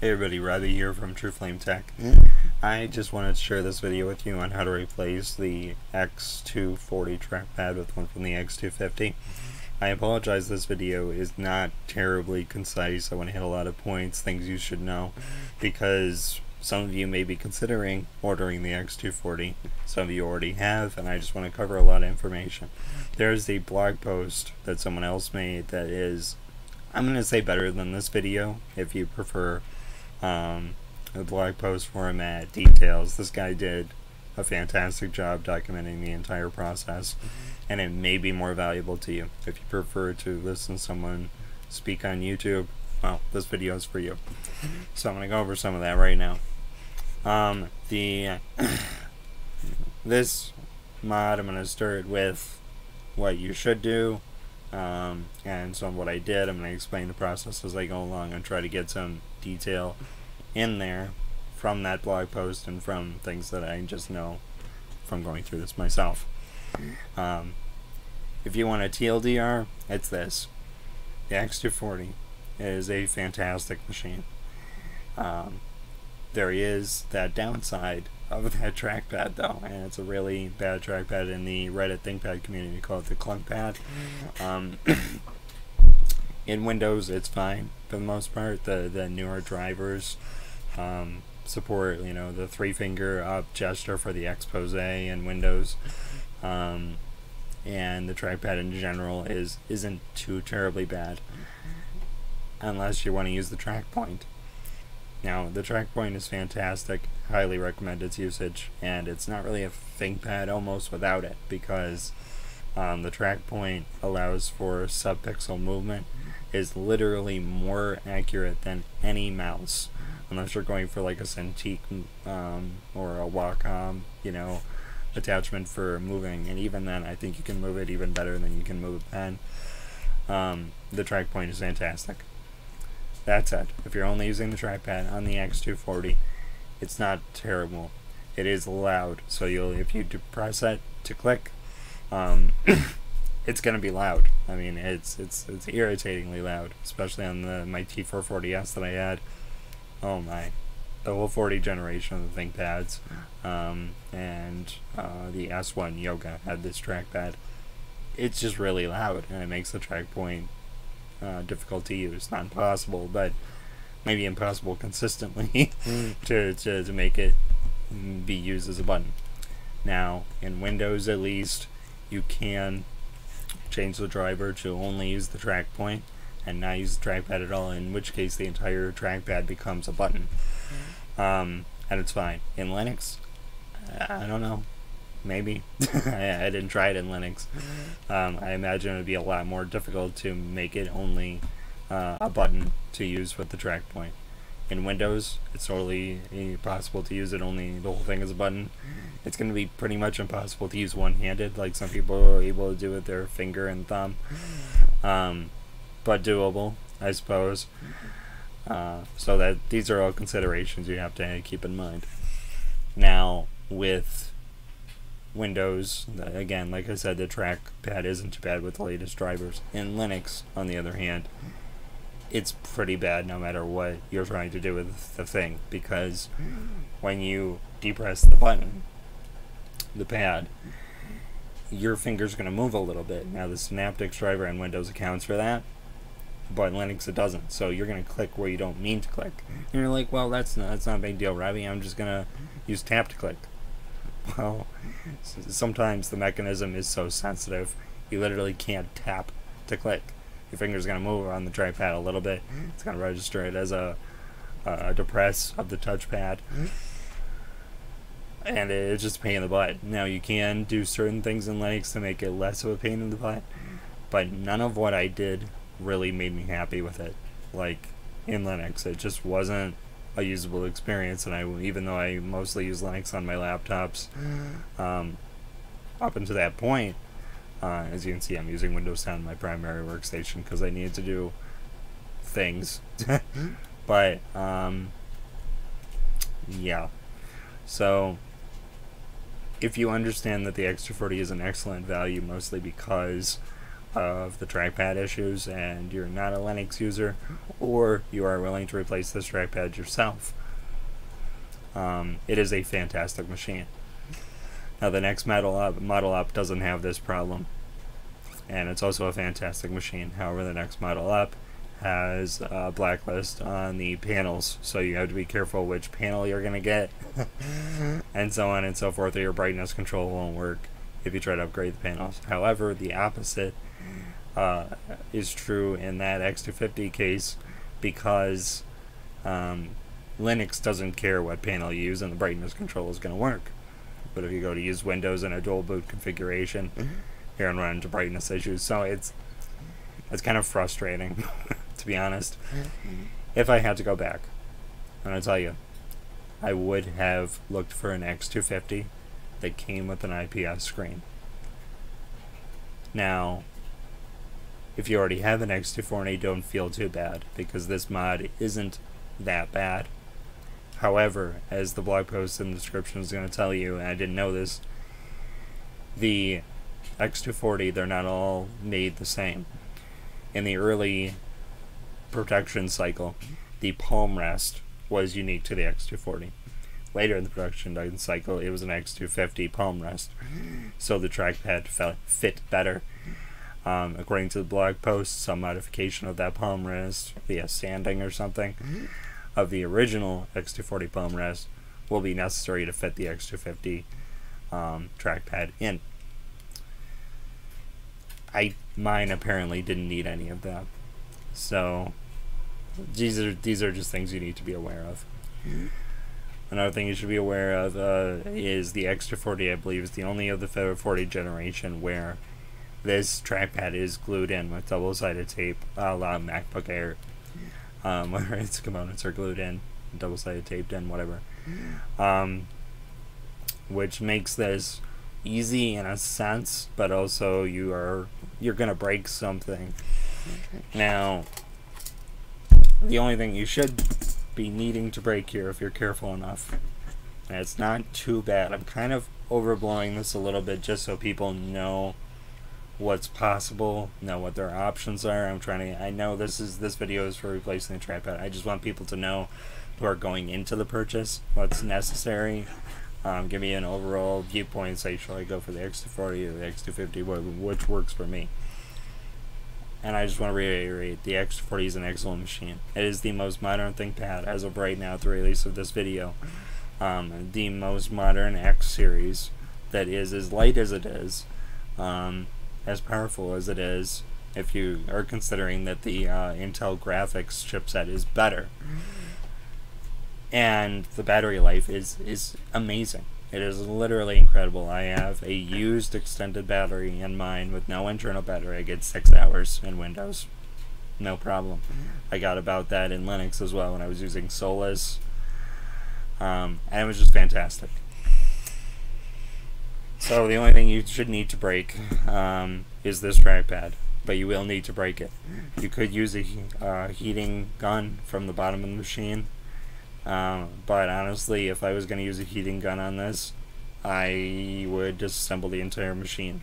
Hey everybody, Robbie here from True Flame Tech. I just wanted to share this video with you on how to replace the X240 trackpad with one from the X250. Mm-hmm. I apologize this video is not terribly concise. I want to hit a lot of points, things you should know, mm-hmm. because some of you may be considering ordering the X240. Some of you already have, and I just want to cover a lot of information. Mm-hmm. There's a blog post that someone else made that is, I'm going to say better than this video, if you prefer um, the blog post format details. This guy did a fantastic job documenting the entire process, and it may be more valuable to you. If you prefer to listen to someone speak on YouTube, well, this video is for you. So I'm going to go over some of that right now. Um, the this mod, I'm going to start with what you should do, um, and of what I did. I'm going to explain the process as I go along and try to get some detail in there from that blog post and from things that I just know from going through this myself. Um, if you want a TLDR, it's this. The X240 is a fantastic machine. Um, there is that downside of that trackpad though, and it's a really bad trackpad in the Reddit ThinkPad community. call it the Clunkpad. Um, in Windows, it's fine for the most part. The the newer drivers um, support, you know, the three finger up gesture for the expose in Windows, um, and the trackpad in general is isn't too terribly bad, unless you want to use the track point. Now, the track point is fantastic. Highly recommend its usage, and it's not really a ThinkPad almost without it because um, the track point allows for subpixel movement is literally more accurate than any mouse unless you're going for like a Cintiq um, or a Wacom you know attachment for moving and even then I think you can move it even better than you can move a pen um, the track point is fantastic that's it if you're only using the trackpad on the X240 it's not terrible it is loud so you'll if you press it to click um, it's gonna be loud. I mean, it's it's it's irritatingly loud, especially on the my T440S that I had. Oh my, the whole 40 generation of the ThinkPads, um, and uh, the S1 Yoga had this trackpad. It's just really loud, and it makes the track point uh, difficult to use. Not impossible, but maybe impossible consistently to, to to make it be used as a button. Now, in Windows at least, you can change the driver to only use the track point and not use the trackpad at all, in which case the entire trackpad becomes a button. Mm-hmm. Um, and it's fine. In Linux, I don't know. Maybe. I, didn't try it in Linux. Um, I imagine it would be a lot more difficult to make it only uh, a button to use with the track point. In Windows, it's totally possible to use it only the whole thing as a button it's going to be pretty much impossible to use one-handed, like some people are able to do with their finger and thumb. Um, but doable, I suppose. Uh, so that these are all considerations you have to keep in mind. Now, with Windows, again, like I said, the trackpad isn't too bad with the latest drivers. In Linux, on the other hand, it's pretty bad no matter what you're trying to do with the thing because when you depress the button, the pad, your finger's going to move a little bit. Now, the Synaptics driver in Windows accounts for that, but Linux it doesn't. So you're going to click where you don't mean to click. And you're like, well, that's not, that's not a big deal, Robbie. I'm just going to use tap to click. Well, sometimes the mechanism is so sensitive, you literally can't tap to click. Your finger's going to move on the trackpad a little bit. Mm-hmm. It's going to register it as a, a depress of the touchpad mm-hmm. and it's just a pain in the butt. Now you can do certain things in Linux to make it less of a pain in the butt, mm-hmm. but none of what I did really made me happy with it. Like in Linux, it just wasn't a usable experience, and I even though I mostly use Linux on my laptops, um, up until that point, uh, as you can see, I'm using Windows 10 my primary workstation because I needed to do things. but um, yeah, so if you understand that the X240 is an excellent value, mostly because of the trackpad issues and you're not a Linux user, or you are willing to replace this trackpad yourself, um, it is a fantastic machine. Now the next model up, model up doesn't have this problem, and it's also a fantastic machine. However, the next model up has a blacklist on the panels, so you have to be careful which panel you're going to get, and so on and so forth, or your brightness control won't work if you try to upgrade the panels. However, the opposite uh, is true in that X250 case because um, Linux doesn't care what panel you use and the brightness control is going to work. But if you go to use Windows in a dual boot configuration, mm-hmm. you're going to run into brightness issues. So it's it's kind of frustrating, to be honest. Mm-hmm. If I had to go back, I'm going to tell you, I would have looked for an X250 that came with an IPS screen. Now, if you already have an X240, don't feel too bad because this mod isn't that bad. However, as the blog post in the description is going to tell you, and I didn't know this, the X240, they're not all made the same. In the early production cycle, the palm rest was unique to the X240. Later in the production cycle, it was an X250 palm rest, so the trackpad fit better. Um, according to the blog post, some modification of that palm rest via sanding or something of the original X240 palm rest will be necessary to fit the X250 um, trackpad in. I mine apparently didn't need any of that, so these are these are just things you need to be aware of. Another thing you should be aware of uh, is the X240. I believe is the only of the 40 generation where this trackpad is glued in with double-sided tape, a la MacBook Air, um, where its components are glued in, double-sided taped in, whatever. Um, which makes this easy in a sense, but also you are you're gonna break something. Now, the only thing you should be needing to break here if you're careful enough. It's not too bad. I'm kind of overblowing this a little bit just so people know what's possible, know what their options are. I'm trying to I know this is this video is for replacing the trackpad. I just want people to know who are going into the purchase what's necessary. Um, give me an overall viewpoint. Say, should I go for the X240 or the X250? Which works for me and I just want to reiterate, the X40 is an excellent machine. It is the most modern ThinkPad as of right now, at the release of this video. Um, the most modern X series that is as light as it is, um, as powerful as it is, if you are considering that the uh, Intel graphics chipset is better. And the battery life is, is amazing. It is literally incredible. I have a used extended battery in mine with no internal battery. I get six hours in Windows. No problem. I got about that in Linux as well when I was using Solus. Um, and it was just fantastic. So the only thing you should need to break um, is this trackpad, but you will need to break it. You could use a uh, heating gun from the bottom of the machine um, but honestly, if I was going to use a heating gun on this, I would disassemble the entire machine.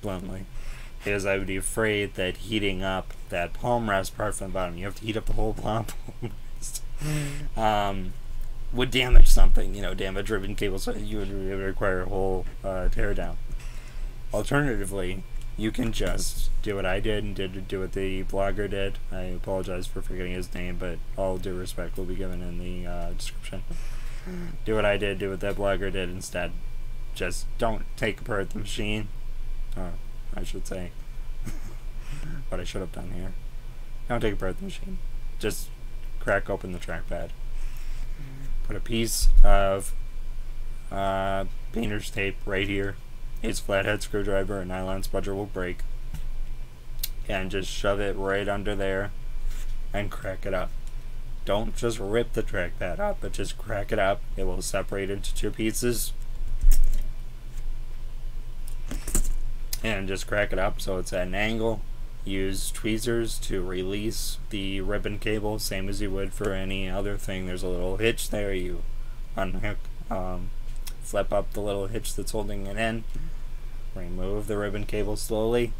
Bluntly. Because I would be afraid that heating up that palm rest part from the bottom, you have to heat up the whole palm rest, um, would damage something, you know, damage ribbon cables, so you would, require a whole uh, teardown. Alternatively, you can just do what I did and did do what the blogger did. I apologize for forgetting his name, but all due respect will be given in the uh, description. do what I did, do what that blogger did instead. Just don't take apart the machine. Or, I should say, what I should have done here. Don't take apart the machine. Just crack open the trackpad. Put a piece of uh, painter's tape right here its flathead screwdriver and nylon spudger will break. And just shove it right under there and crack it up. Don't just rip the trackpad up, but just crack it up. It will separate into two pieces. And just crack it up so it's at an angle. Use tweezers to release the ribbon cable, same as you would for any other thing. There's a little hitch there. You unhook, um, flip up the little hitch that's holding it in remove the ribbon cable slowly,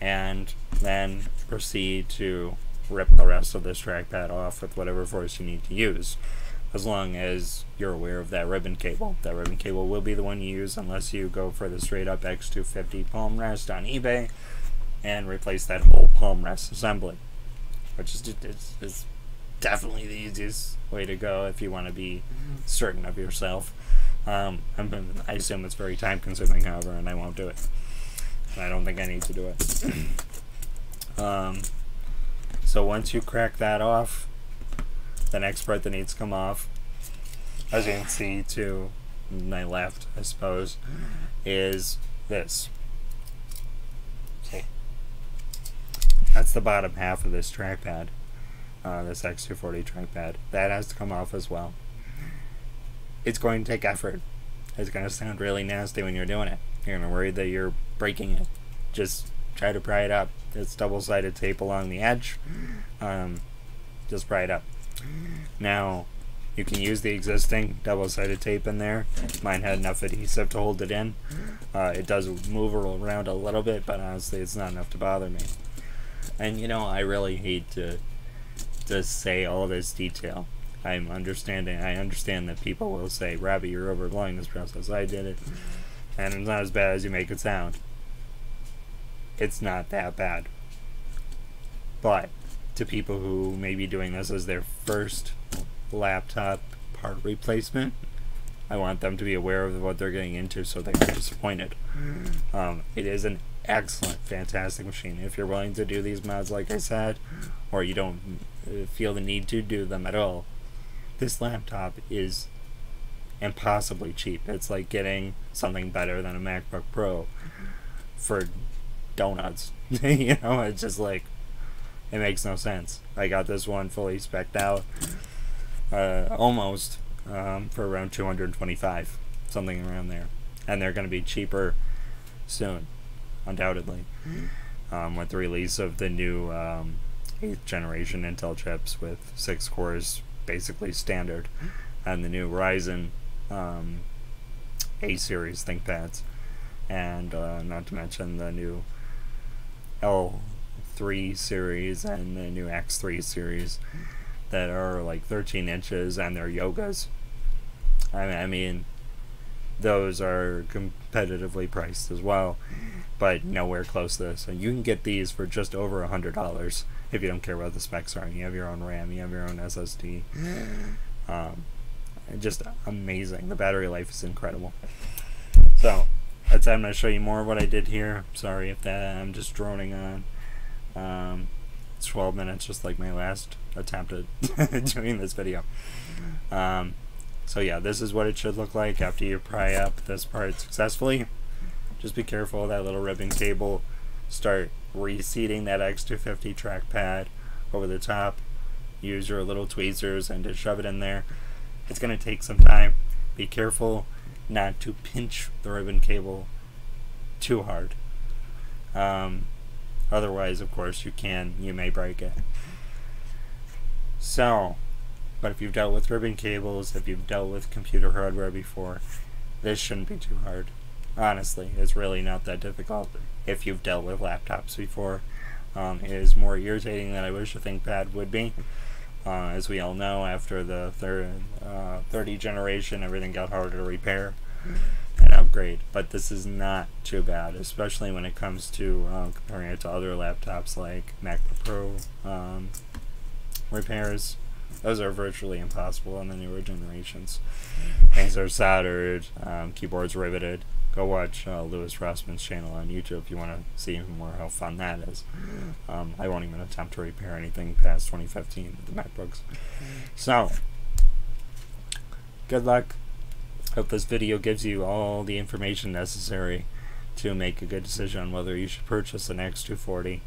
and then proceed to rip the rest of this trackpad off with whatever force you need to use as long as you're aware of that ribbon cable. That ribbon cable will be the one you use unless you go for the straight up X250 palm rest on eBay and replace that whole palm rest assembly, which is, is, is definitely the easiest way to go if you want to be certain of yourself. Um, i assume it's very time consuming, however, and I won't do it. I don't think I need to do it. um, so once you crack that off, the next part that needs to come off, as you can see to my left, I suppose, is this. See? That's the bottom half of this trackpad, uh, this X240 trackpad. That has to come off as well. It's going to take effort. It's going to sound really nasty when you're doing it. You're going to worry that you're breaking it. Just try to pry it up. It's double-sided tape along the edge. Um, just pry it up. Now, you can use the existing double-sided tape in there. Mine had enough adhesive to hold it in. Uh, it does move around a little bit, but honestly, it's not enough to bother me. And you know, I really hate to to say all this detail. I'm understanding. I understand that people will say, "Robbie, you're overblowing this process." I did it, and it's not as bad as you make it sound. It's not that bad. But to people who may be doing this as their first laptop part replacement, I want them to be aware of what they're getting into so they aren't disappointed. Um, it is an excellent, fantastic machine. If you're willing to do these mods, like I said, or you don't feel the need to do them at all, this laptop is impossibly cheap. It's like getting something better than a MacBook Pro for donuts. you know, it's just like it makes no sense. I got this one fully specced out, uh, almost um, for around 225, something around there, and they're going to be cheaper soon, undoubtedly, um, with the release of the new um, eighth generation Intel chips with six cores, basically standard, and the new Ryzen um, A series ThinkPads, and uh, not to mention the new L 3 series and the new X3 series that are like 13 inches and they're yogas. I mean, I mean, those are competitively priced as well, but nowhere close to this. And you can get these for just over a hundred dollars if you don't care what the specs are. And you have your own RAM, you have your own SSD. Um, just amazing. The battery life is incredible. So that's I'm going to show you more of what I did here. Sorry if that I'm just droning on. Um, 12 minutes, just like my last attempt at doing this video. Um, so yeah, this is what it should look like after you pry up this part successfully. Just be careful of that little ribbon cable. Start reseating that X250 trackpad over the top. Use your little tweezers and just shove it in there. It's going to take some time. Be careful not to pinch the ribbon cable too hard. Um, Otherwise, of course, you can, you may break it. So, but if you've dealt with ribbon cables, if you've dealt with computer hardware before, this shouldn't be too hard. Honestly, it's really not that difficult if you've dealt with laptops before. Um, it is more irritating than I wish a ThinkPad would be. Uh, as we all know, after the third, uh, 30 generation, everything got harder to repair and upgrade, but this is not too bad, especially when it comes to um, comparing it to other laptops like MacBook Pro um, repairs. Those are virtually impossible on the newer generations. Things are soldered, um, keyboards riveted. Go watch uh, Louis Rossmann's channel on YouTube if you want to see even more how fun that is. Um, I won't even attempt to repair anything past 2015 with the MacBooks. So, good luck Hope this video gives you all the information necessary to make a good decision on whether you should purchase an X240.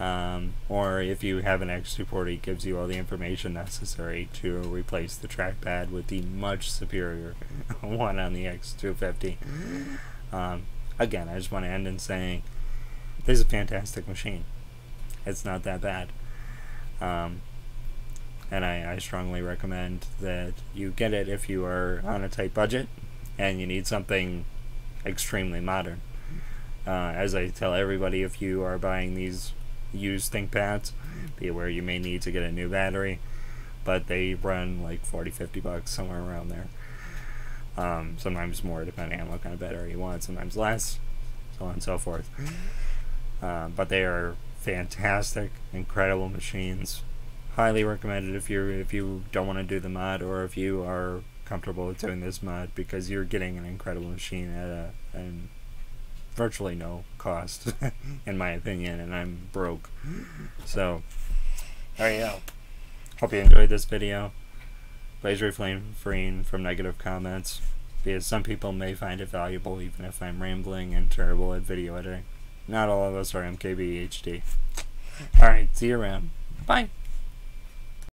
Um, or if you have an X240, it gives you all the information necessary to replace the trackpad with the much superior one on the X250. Um, again, I just want to end in saying this is a fantastic machine. It's not that bad. Um, and I, I strongly recommend that you get it if you are on a tight budget and you need something extremely modern. Uh, as I tell everybody, if you are buying these used ThinkPads, be aware you may need to get a new battery, but they run like 40 50 bucks, somewhere around there. Um, sometimes more depending on what kind of battery you want, sometimes less, so on and so forth. Uh, but they are fantastic, incredible machines. Highly recommended if you if you don't want to do the mod or if you are comfortable with doing this mod because you're getting an incredible machine at a and virtually no cost, in my opinion, and I'm broke. So, there you go. Hope you enjoyed this video. Please refrain from negative comments, because some people may find it valuable even if I'm rambling and terrible at video editing. Not all of us are MKBHD. Alright, see you around. Bye.